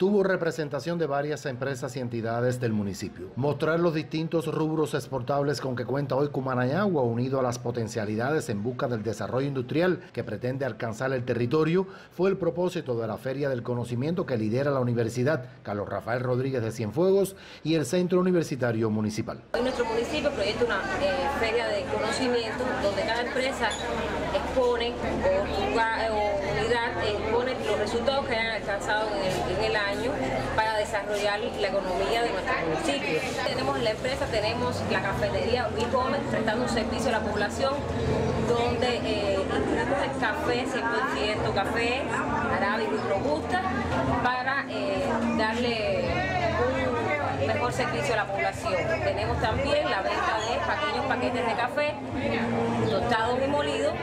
tuvo representación de varias empresas y entidades del municipio. Mostrar los distintos rubros exportables con que cuenta hoy Cumanayagua, unido a las potencialidades en busca del desarrollo industrial que pretende alcanzar el territorio, fue el propósito de la Feria del Conocimiento que lidera la Universidad Carlos Rafael Rodríguez de Cienfuegos y el Centro Universitario Municipal. Hoy nuestro municipio proyecta una eh, feria de conocimiento donde cada empresa expone o, o unidad expone resultados que hayan alcanzado en el, año para desarrollar la economía de nuestro municipio. Tenemos la empresa, tenemos la cafetería Gómez prestando un servicio a la población donde eh, el café, 100% café, arábigo y robusta, para eh, darle un mejor servicio a la población. Tenemos también la venta de pequeños paquetes de café, tostados y molidos,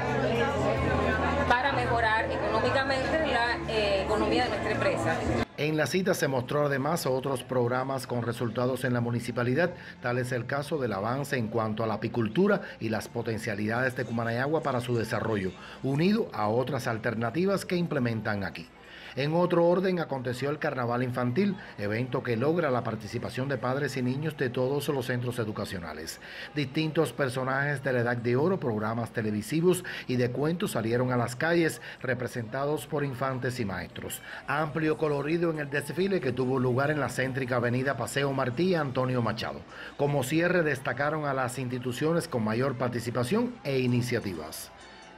En la cita se mostró además otros programas con resultados en la municipalidad, tal es el caso del avance en cuanto a la apicultura y las potencialidades de Cumanayagua para su desarrollo, unido a otras alternativas que implementan aquí. En otro orden aconteció el Carnaval Infantil, evento que logra la participación de padres y niños de todos los centros educacionales. Distintos personajes de la Edad de Oro, programas televisivos y de cuentos salieron a las calles representados por infantes y maestros. Amplio colorido en el desfile que tuvo lugar en la céntrica avenida Paseo Martí Antonio Machado. Como cierre destacaron a las instituciones con mayor participación e iniciativas.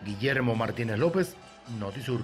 Guillermo Martínez López, Notisur.